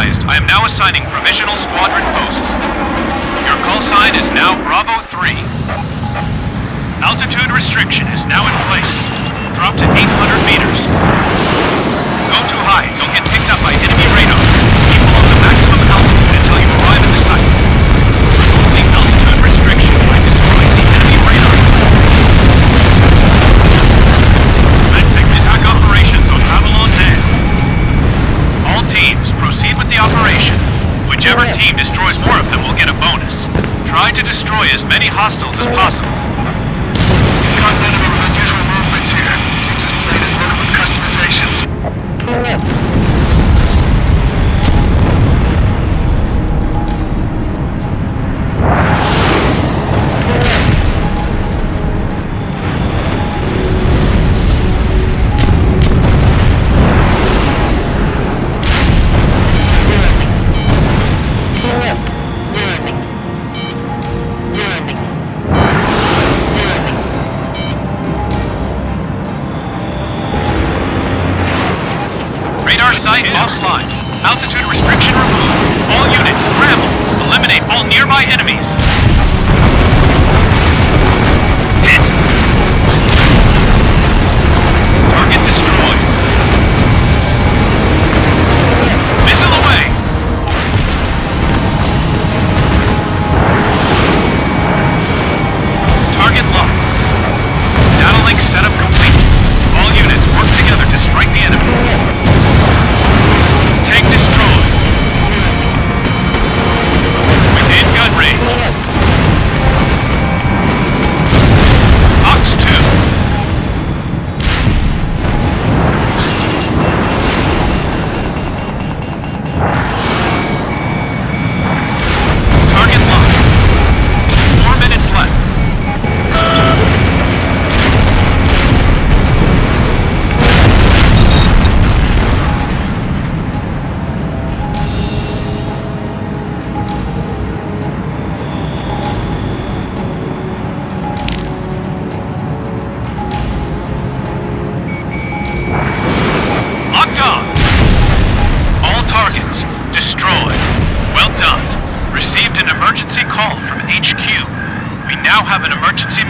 advised, I am now assigning provisional squadron posts. Your call sign is now Bravo 3. Altitude restriction is now in place. Drop to 800 meters. Try to destroy as many hostiles as possible. Radar site offline. Altitude restriction removed. All units, scramble. Eliminate all nearby enemies.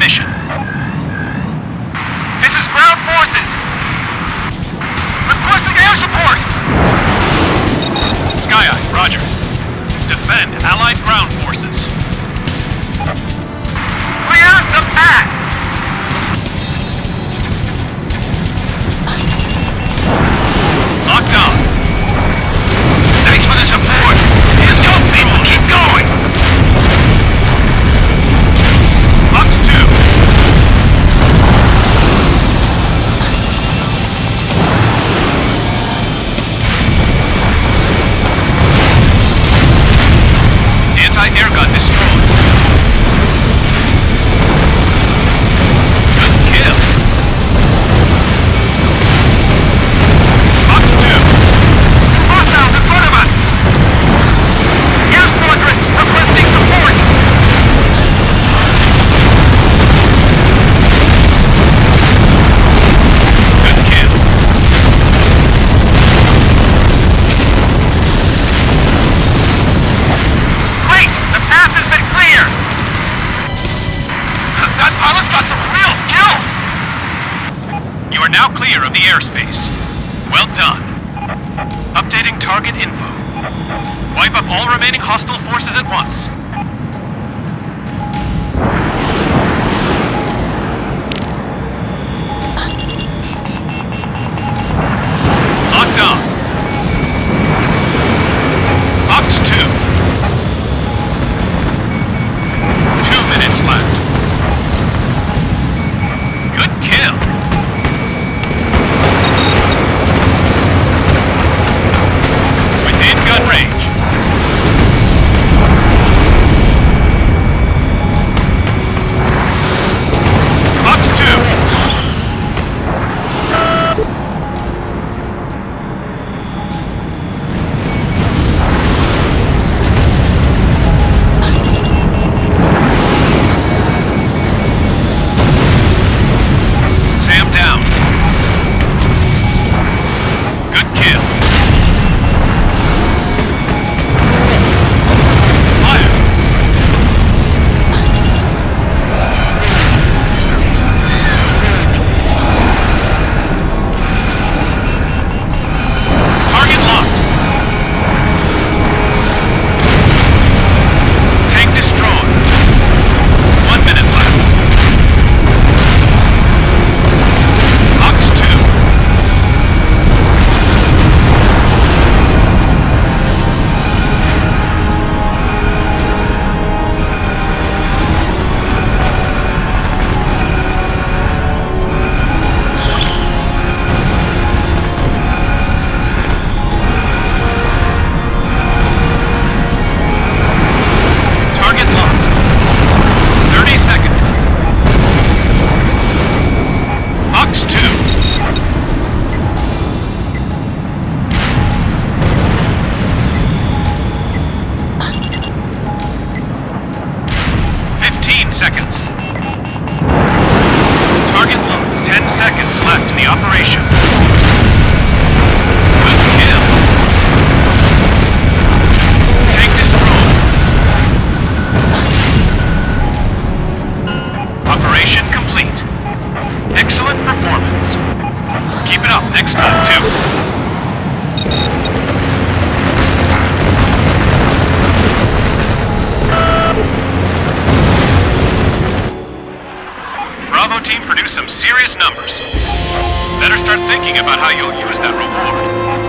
mission. are now clear of the airspace. Well done. Updating target info. Wipe up all remaining hostile forces at once. operation. Good kill. Tank destroyed. Operation complete. Excellent performance. Keep it up next time, too. team produced some serious numbers. Better start thinking about how you'll use that reward.